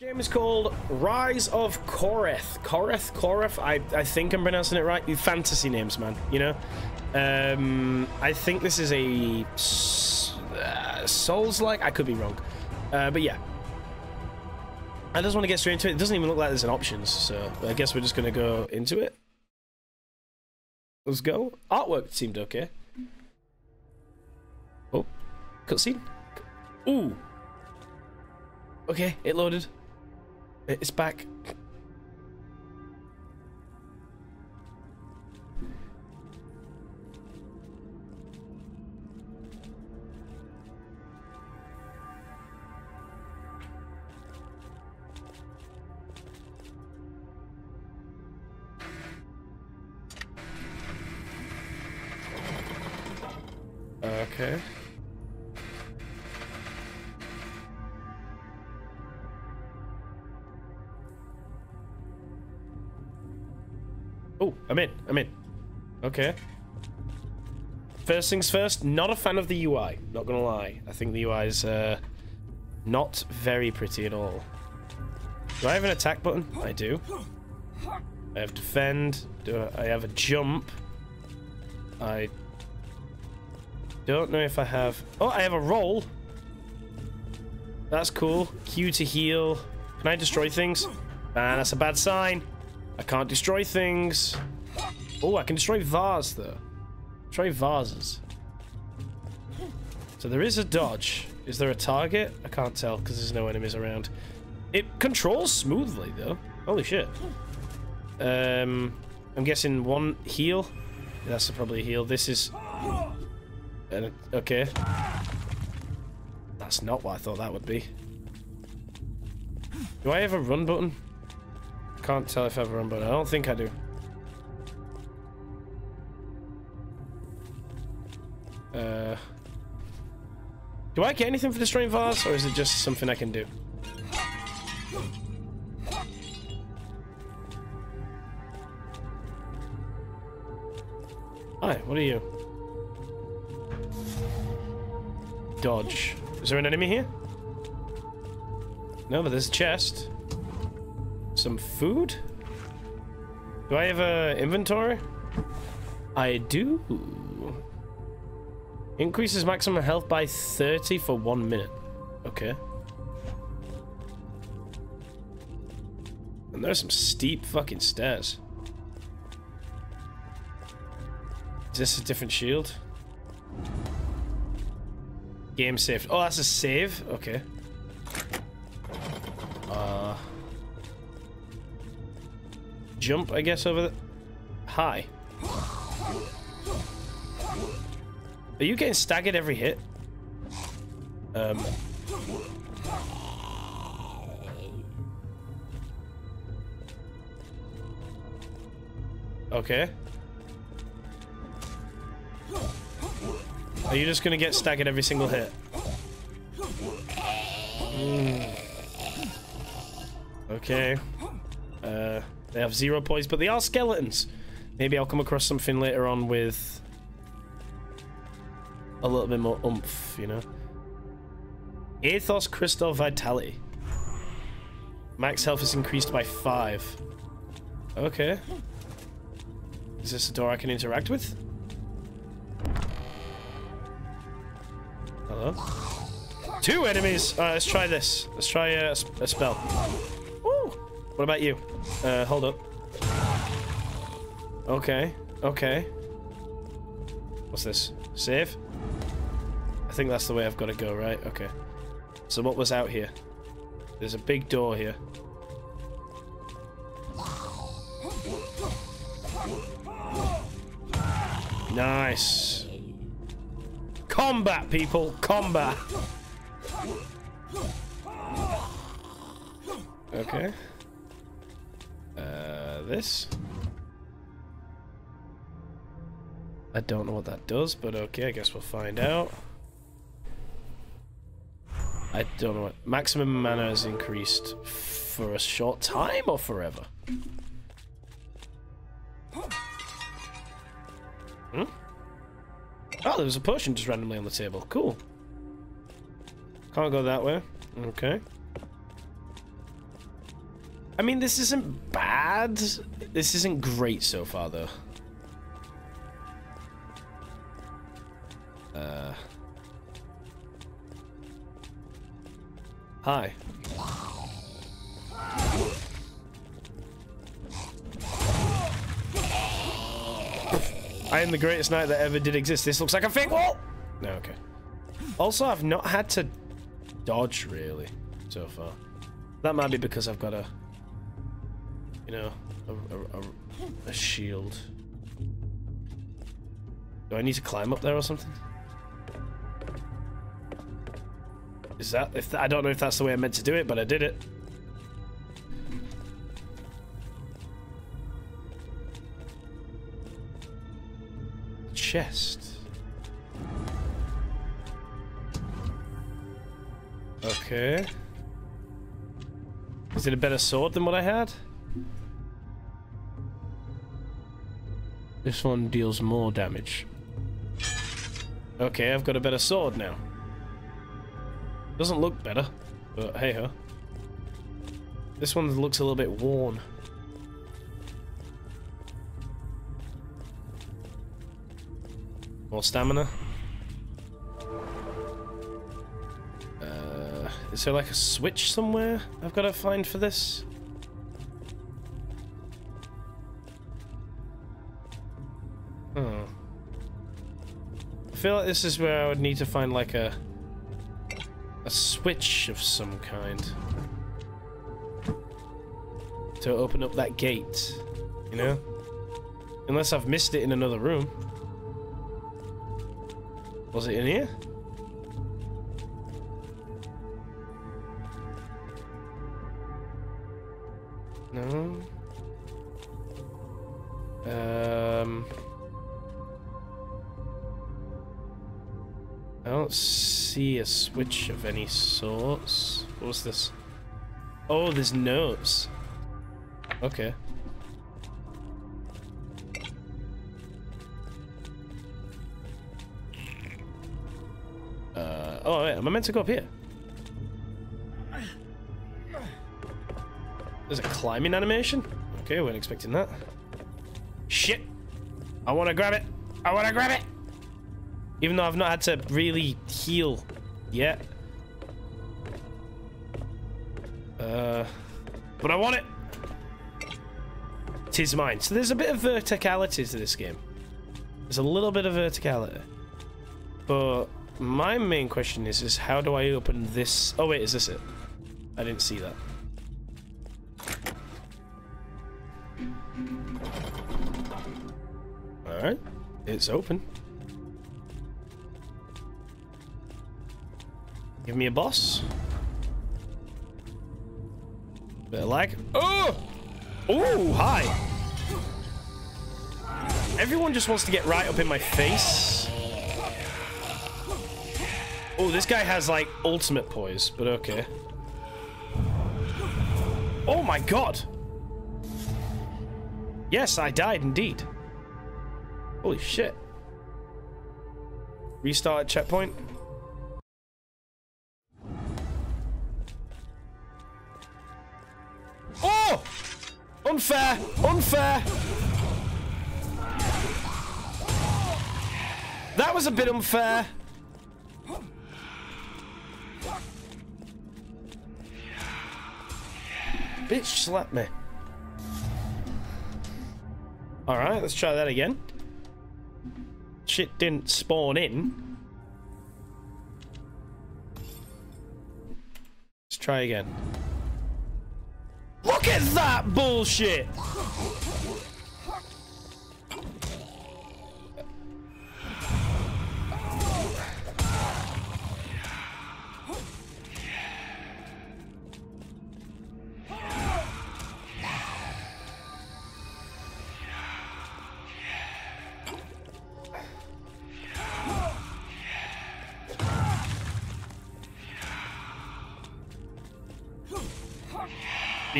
game is called Rise of Koreth. Koreth, Koreth. I, I think I'm pronouncing it right. Fantasy names, man. You know. Um, I think this is a uh, Souls-like. I could be wrong, uh, but yeah. I just want to get straight into it. It doesn't even look like there's an options, so I guess we're just gonna go into it. Let's go. Artwork seemed okay. Oh, cutscene. Ooh. Okay, it loaded. It's back. Okay. I'm in. I'm in. Okay. First things first, not a fan of the UI. Not gonna lie. I think the UI is uh, not very pretty at all. Do I have an attack button? I do. I have defend. Do I have a jump? I don't know if I have... Oh, I have a roll. That's cool. Q to heal. Can I destroy things? Man, that's a bad sign. I can't destroy things. Oh, I can destroy vase, though. Destroy vases. So there is a dodge. Is there a target? I can't tell because there's no enemies around. It controls smoothly, though. Holy shit. Um, I'm guessing one heal. That's probably a heal. This is... Okay. That's not what I thought that would be. Do I have a run button? Can't tell if I have a run button. I don't think I do. Uh, do I get anything for destroying vase, or is it just something I can do? Hi, what are you? Dodge. Is there an enemy here? No, but there's a chest. Some food? Do I have a inventory? I do. Increases maximum health by 30 for one minute. Okay. And there's some steep fucking stairs. Is this a different shield? Game saved. Oh, that's a save? Okay. Jump, I guess, over the... Hi. Are you getting staggered every hit? Um... Okay. Are you just gonna get staggered every single hit? Mm. Okay. Uh, they have zero points, but they are skeletons. Maybe I'll come across something later on with a little bit more oomph, you know? Athos Crystal Vitality. Max health is increased by five. Okay. Is this a door I can interact with? Hello? Two enemies! Alright, let's try this. Let's try uh, a, a spell. What about you? Uh, hold up. Okay. Okay. What's this? Save? I think that's the way I've got to go, right? Okay. So what was out here? There's a big door here. Nice. Combat, people. Combat. Okay. Uh, this. I don't know what that does, but okay, I guess we'll find out. I don't know what. Maximum mana is increased for a short time or forever? Hmm? Oh, there was a potion just randomly on the table. Cool. Can't go that way. Okay. I mean, this isn't bad. This isn't great so far, though. Uh. Hi. I am the greatest knight that ever did exist. This looks like a fake wall! No, okay. Also, I've not had to dodge, really, so far. That might be because I've got a, a, a, a, a shield. Do I need to climb up there or something? Is that, if th I don't know if that's the way I meant to do it, but I did it. Chest. Okay. Is it a better sword than what I had? This one deals more damage. Okay, I've got a better sword now. Doesn't look better, but hey ho. This one looks a little bit worn. More stamina. Uh, is there like a switch somewhere I've got to find for this? Feel like this is where I would need to find like a a switch of some kind to open up that gate, you know? Unless I've missed it in another room. Was it in here? No. Um. Don't see a switch of any sorts. What's this? Oh, there's notes. Okay. Uh, oh, wait, am I meant to go up here? There's a climbing animation? Okay, we weren't expecting that. Shit! I want to grab it! I want to grab it! Even though I've not had to really heal yet. Uh, but I want it! Tis mine. So there's a bit of verticality to this game. There's a little bit of verticality. But my main question is, is how do I open this? Oh wait, is this it? I didn't see that. Alright, it's open. Give me a boss. Bit of lag. Oh! Oh, hi! Everyone just wants to get right up in my face. Oh, this guy has, like, ultimate poise, but okay. Oh my god! Yes, I died indeed. Holy shit. Restart checkpoint. Unfair! Unfair! That was a bit unfair. Bitch slapped me. Alright, let's try that again. Shit didn't spawn in. Let's try again. Look at that bullshit!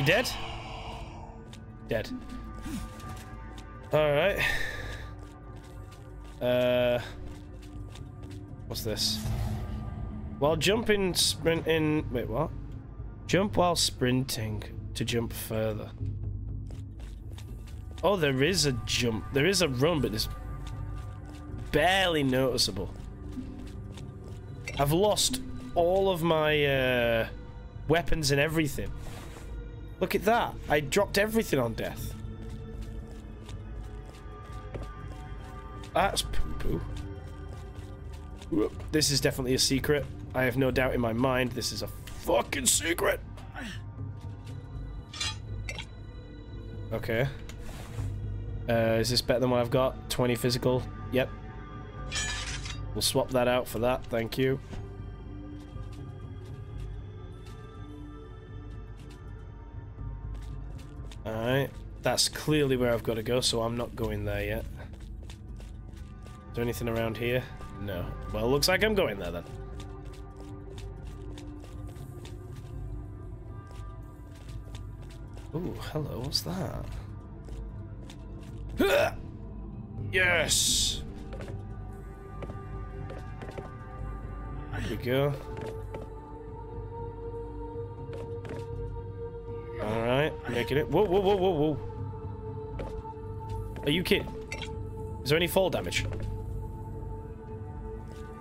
You dead? Dead. Alright. Uh, what's this? While jumping, sprinting... Wait, what? Jump while sprinting. to jump further. Oh, there is a jump. There is a run, but it's barely noticeable. I've lost all of my uh, weapons and everything. Look at that. I dropped everything on death. That's poo-poo. This is definitely a secret. I have no doubt in my mind this is a fucking secret. Okay. Uh, is this better than what I've got? 20 physical? Yep. We'll swap that out for that, thank you. Alright. That's clearly where I've got to go, so I'm not going there yet. Is there anything around here? No. Well, looks like I'm going there then. Ooh, hello, what's that? Yes! There we go. Alright, making it. Whoa, whoa, whoa, whoa, whoa. Are you kidding? Is there any fall damage?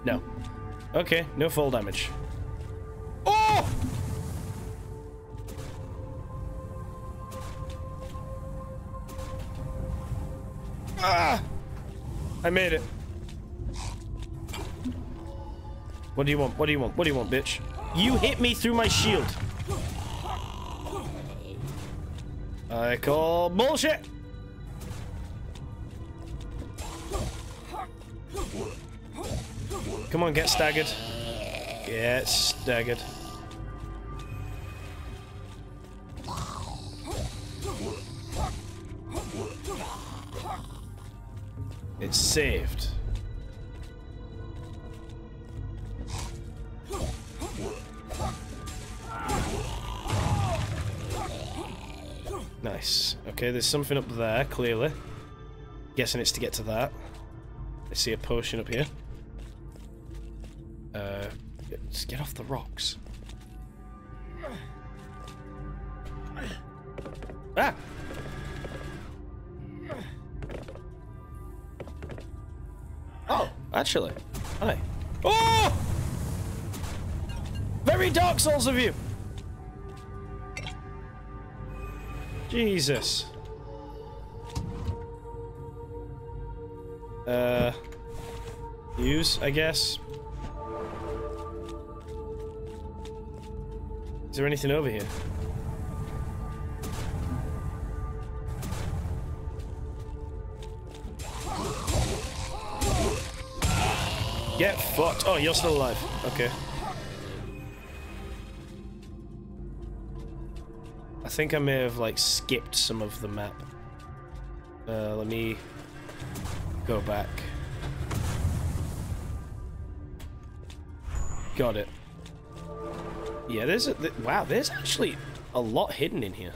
No. Okay, no fall damage. Oh! Ah! I made it. What do you want? What do you want? What do you want, bitch? You hit me through my shield. I call bullshit. Come on, get staggered. Get staggered. It's saved. Nice. Okay, there's something up there, clearly. Guessing it's to get to that. I see a potion up here. Uh, just get off the rocks. Ah! Oh, actually. Hi. Oh! Very Dark Souls of you! Jesus. Uh... Use, I guess. Is there anything over here? Get fucked. Oh, you're still alive. Okay. Think I may have, like, skipped some of the map. Uh, let me go back. Got it. Yeah, there's a... Th wow, there's actually a lot hidden in here.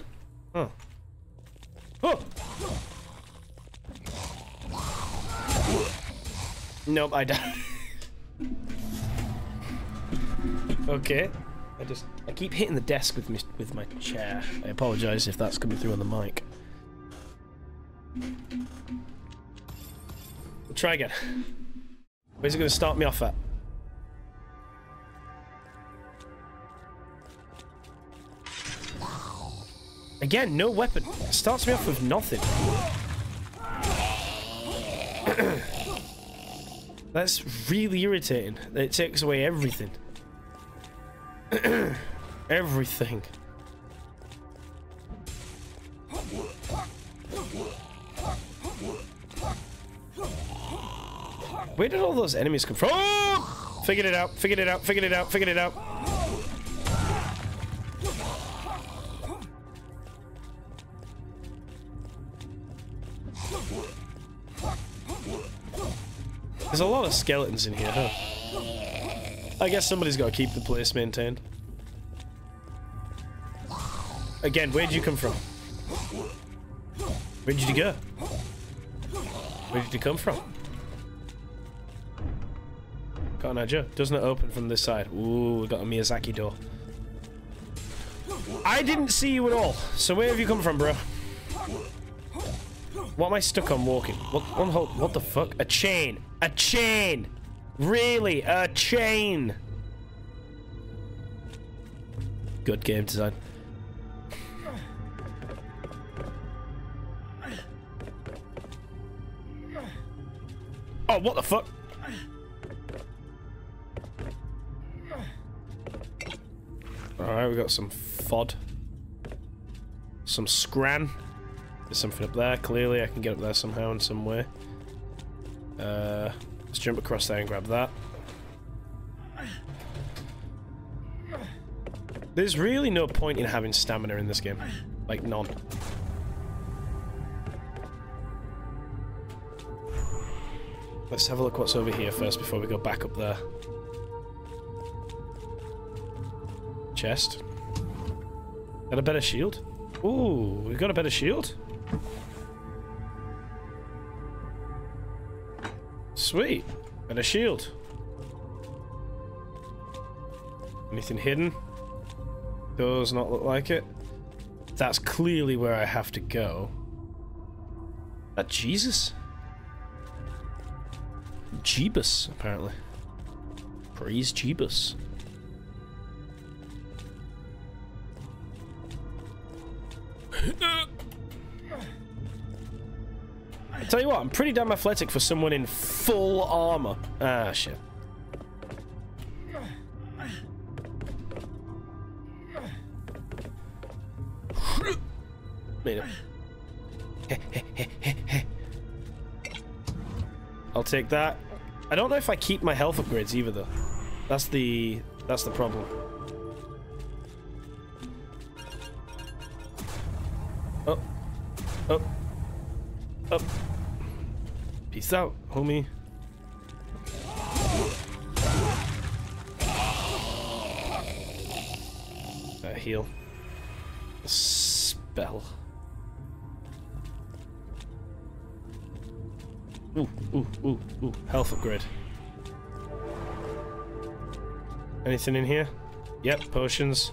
Huh. Oh! Nope, I died. okay. I just I keep hitting the desk with my with my chair. I apologize if that's coming through on the mic. We'll try again. Where's it going to start me off at? Again, no weapon. It starts me off with nothing. That's really irritating. It takes away everything. everything. Where did all those enemies come from? Oh! Figured it out, figured it out, figured it out, figured it out. There's a lot of skeletons in here, huh? I guess somebody's got to keep the place maintained. Again, where'd you come from? Where did you go? Where did you come from? Got an Joe. Doesn't it open from this side? Ooh, we got a Miyazaki door. I didn't see you at all. So where have you come from, bro? What am I stuck on walking? What, hold, what the fuck? A chain. A chain. Really? A chain. Good game design. Oh, what the fuck? Alright, we got some FOD. Some scran. There's something up there. Clearly, I can get up there somehow in some way. Uh, let's jump across there and grab that. There's really no point in having stamina in this game. Like, none. Let's have a look what's over here first before we go back up there. Chest. Got a better shield? Ooh, we've got a better shield? Sweet. And a shield. Anything hidden? Does not look like it. That's clearly where I have to go. That Jesus? Jeebus, apparently. Praise Jeebus. Tell you what, I'm pretty damn athletic for someone in full armor. Ah, shit. Made it. I'll take that. I don't know if I keep my health upgrades either, though. That's the that's the problem. Up, up. Peace out, homie. Uh, heal. Spell. Ooh, ooh, ooh, ooh. Health upgrade. Anything in here? Yep, potions.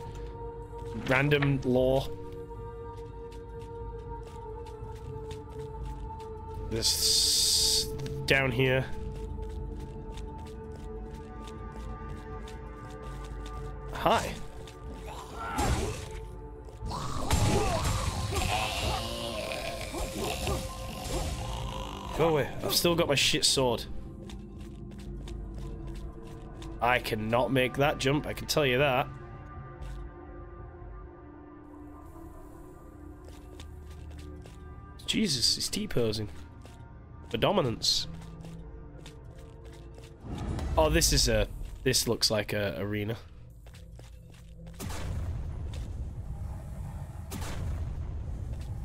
Random lore. This down here. Hi. Go away. I've still got my shit sword. I cannot make that jump, I can tell you that. Jesus, he's T-posing. For dominance. Oh, this is a... This looks like a arena.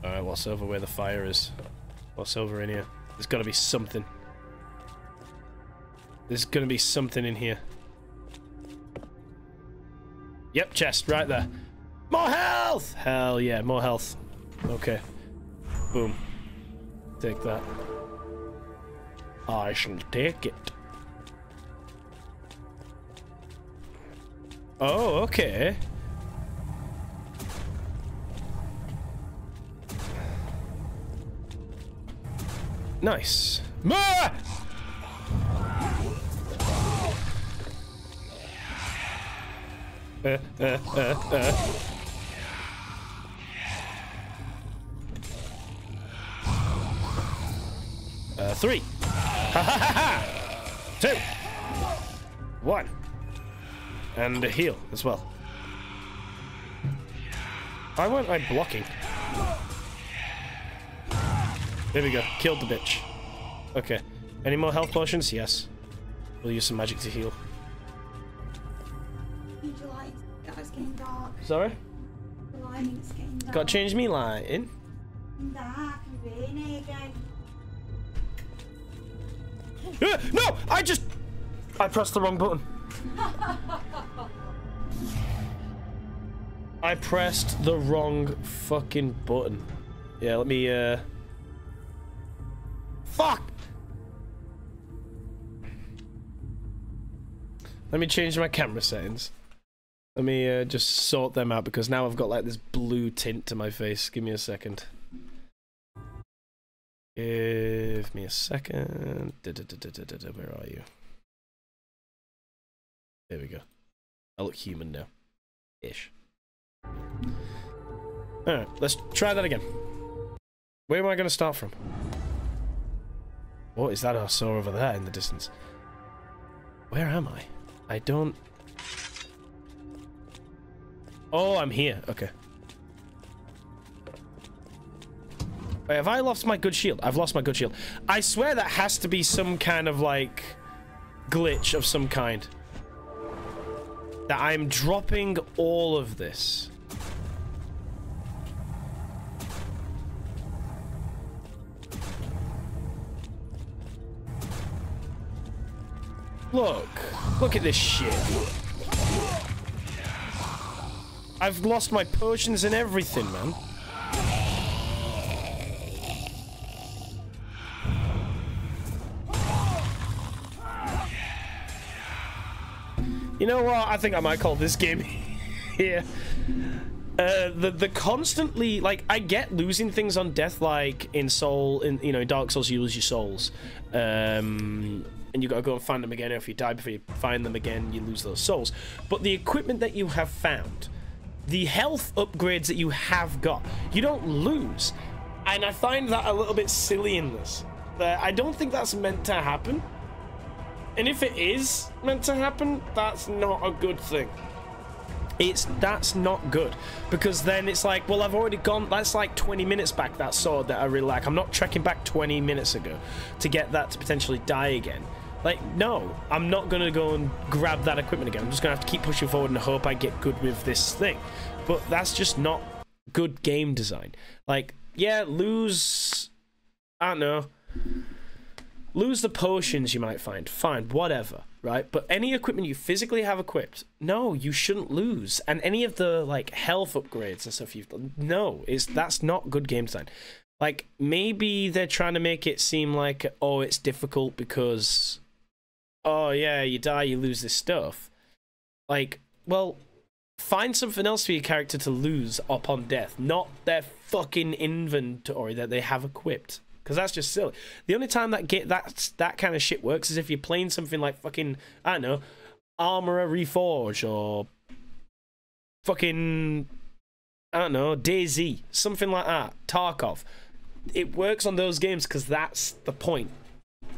Alright, what's over where the fire is? What's over in here? There's got to be something. There's to be something in here. Yep, chest, right there. More health! Hell yeah, more health. Okay. Boom. Take that. I shall take it. Oh, okay. Nice. Ma! Uh, uh, uh, uh. Uh, three. Ha ha ha ha! Two. One. And a heal as well. Why weren't I blocking? There we go. Killed the bitch. Okay. Any more health potions? Yes. We'll use some magic to heal. Need your lights. It's getting dark. Sorry? Got to change me lighting. Dark rainy again. No! I just... I pressed the wrong button. I pressed the wrong fucking button. Yeah, let me, uh... Fuck! Let me change my camera settings. Let me uh, just sort them out because now I've got like this blue tint to my face. Give me a second. Give me a second. Where are you? There we go. I look human now. Ish. Alright, let's try that again. Where am I going to start from? What is that I saw over there in the distance? Where am I? I don't... Oh, I'm here. Okay. Wait, have I lost my good shield? I've lost my good shield. I swear that has to be some kind of, like, glitch of some kind. That I'm dropping all of this. Look. Look at this shit. I've lost my potions and everything, man. You know what? I think I might call this game here. Uh, the the constantly like I get losing things on death like in Soul in you know Dark Souls you lose your souls, um, and you got to go and find them again. If you die before you find them again, you lose those souls. But the equipment that you have found, the health upgrades that you have got, you don't lose, and I find that a little bit silly in this. Uh, I don't think that's meant to happen. And if it is meant to happen, that's not a good thing. It's that's not good because then it's like, well, I've already gone. That's like 20 minutes back. That sword that I really like. I'm not trekking back 20 minutes ago to get that to potentially die again. Like, no, I'm not gonna go and grab that equipment again. I'm just gonna have to keep pushing forward and hope I get good with this thing. But that's just not good game design. Like, yeah, lose. I don't know lose the potions you might find. Fine whatever right? But any equipment you physically have equipped no you shouldn't lose. And any of the like health upgrades and stuff you've done no is that's not good game design. Like maybe they're trying to make it seem like oh it's difficult because oh yeah you die you lose this stuff. Like well find something else for your character to lose upon death not their fucking inventory that they have equipped because that's just silly. The only time that get that that kind of shit works is if you're playing something like fucking I don't know, Arma Reforger or fucking I don't know DayZ, something like that, Tarkov. It works on those games because that's the point.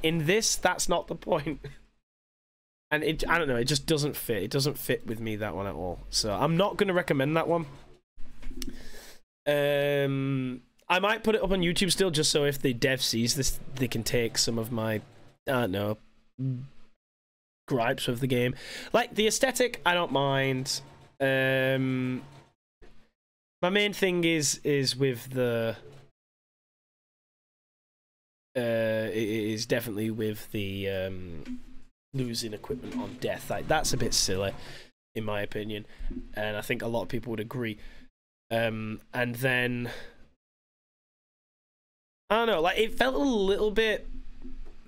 In this, that's not the point. And it, I don't know, it just doesn't fit. It doesn't fit with me that one at all. So I'm not going to recommend that one. Um, I might put it up on YouTube still, just so if the dev sees this, they can take some of my, I don't know, gripes with the game. Like the aesthetic, I don't mind. Um, my main thing is is with the. Uh, is definitely with the um, losing equipment on death. Like that's a bit silly, in my opinion, and I think a lot of people would agree. Um, and then I don't know, like it felt a little bit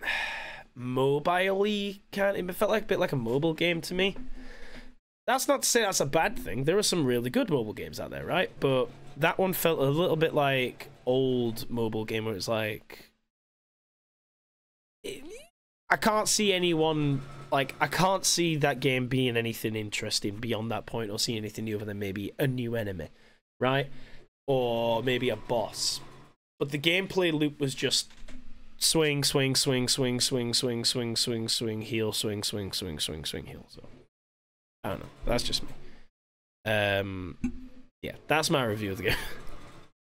mobile-y kind of, it felt like a bit like a mobile game to me. That's not to say that's a bad thing. There are some really good mobile games out there, right? But that one felt a little bit like old mobile game where it's like I can't see anyone like I can't see that game being anything interesting beyond that point or see anything new other than maybe a new enemy, right? Or maybe a boss but the gameplay loop was just swing, swing, swing, swing, swing, swing, swing, swing, swing, heal, swing, swing, swing, swing, swing, heal. So I don't know. That's just me. Um, yeah, that's my review of the game.